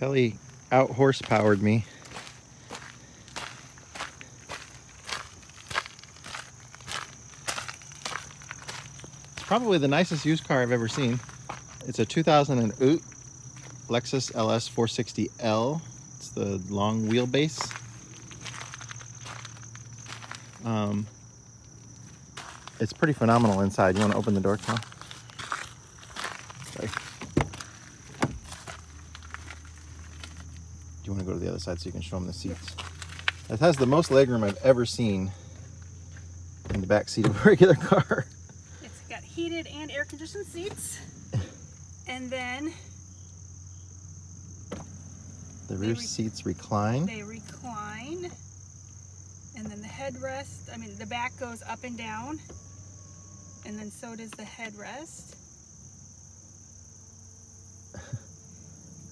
Kelly out horsepowered me. It's probably the nicest used car I've ever seen. It's a 2008 Lexus LS 460L. It's the long wheelbase. Um, it's pretty phenomenal inside. You want to open the door, Cal? Sorry. Do you want to go to the other side so you can show them the seats? It has the most legroom I've ever seen in the back seat of a regular car. It's got heated and air conditioned seats. And then The rear re- seats recline. they recline. And then the headrest, I mean, the back goes up and down. And then so does the headrest.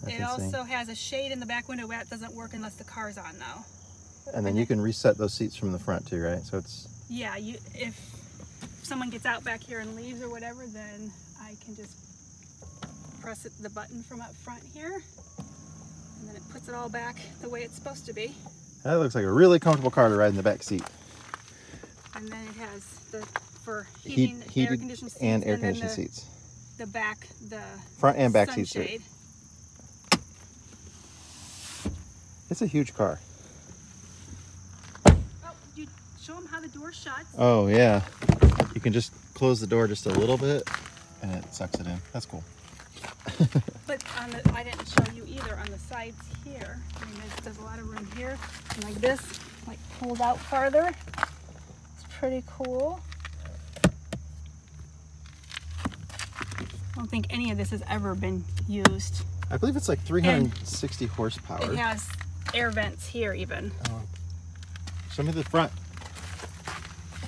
It also has a shade in the back window, that doesn't work unless the car's on though. and then you can reset those seats from the front too, right? So it's Yeah, you if someone gets out back here and leaves or whatever, then I can just press it, the button from up front here. And then it puts it all back the way it's supposed to be. that looks like a really comfortable car to ride in the back seat. And then it has the for Heat, heating, air heated conditioned seats, and air conditioned the, seats. The back, the Front and back seats. too. sunshade. It's a huge car. Oh, you show them how the door shuts. Oh yeah. You can just close the door just a little bit and it sucks it in. That's cool. But on the, I didn't show you either on the sides here. I mean, there's, there's a lot of room here. And like this, like pulled out farther. It's pretty cool. I don't think any of this has ever been used. I believe it's like 360 horsepower. It has air vents here even. Uh, Show me the front.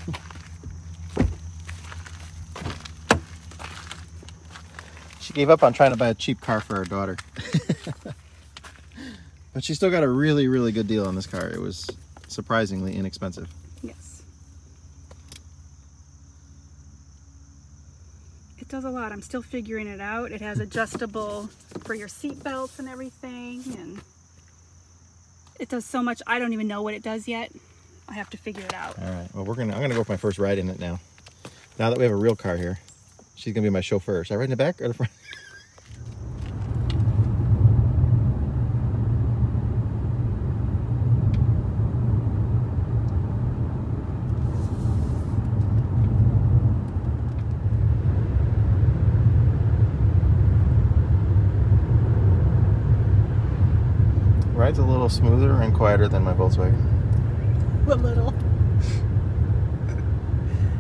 she gave up on trying to buy a cheap car for her daughter. but she still got a really, really good deal on this car. It was surprisingly inexpensive. Yes. It does a lot. I'm still figuring it out. It has adjustable for your seat belts and everything and it does so much. I don't even know what it does yet. I have to figure it out. All right. Well, we're gonna. I'm gonna go for my first ride in it now. Now that we have a real car here, she's gonna be my chauffeur. Should I ride in the back or the front? Ride's a little smoother and quieter than my Volkswagen. A little.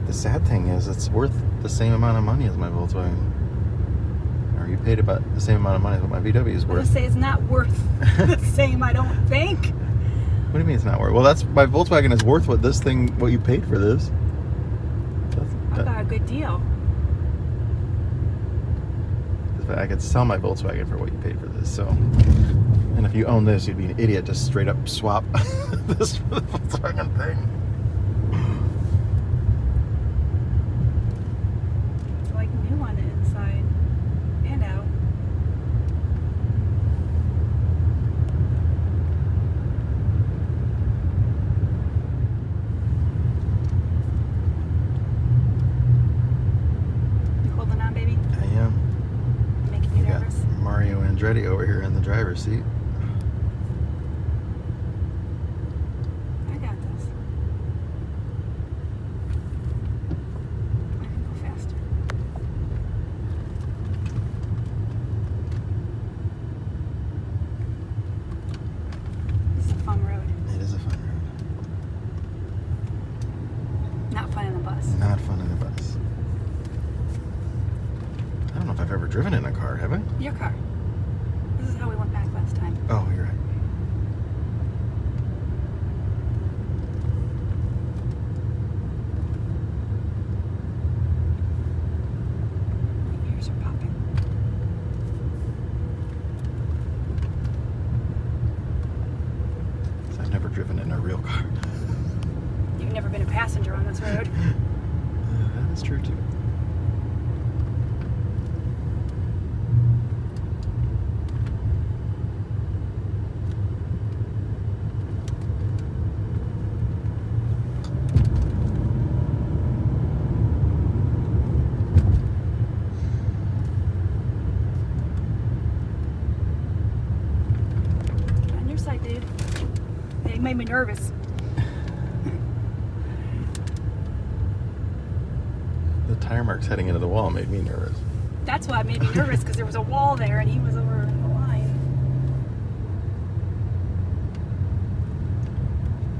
The sad thing is, it's worth the same amount of money as my Volkswagen. Or you paid about the same amount of money as what my VW is worth. say it's not worth the same, I don't think. What do you mean it's not worth? Well, that's my Volkswagen is worth what this thing, what you paid for this. That's- I got a good deal. I could sell my Volkswagen for what you paid for this. So, and if you own this, you'd be an idiot to straight up swap this for the Volkswagen thing. It's like new on the inside and out. You holding on, baby? I am. Making you You got nervous? Mario Andretti over here in the driver's seat. I got this. I can go faster. This is a fun road. It is a fun road. Not fun in a bus. Not fun in the bus. I don't know if I've ever driven in a car, have I? Your car. This is how we went back last time. Oh, you're right. My ears are popping. I've never driven in a real car. You've never been a passenger on this road. Uh, that is true too. Made me nervous. The tire marks heading into the wall made me nervous. That's why it made me nervous because there was a wall there and he was over the line.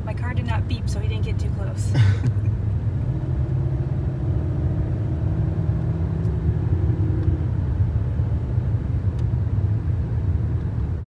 My car did not beep, so he didn't get too close.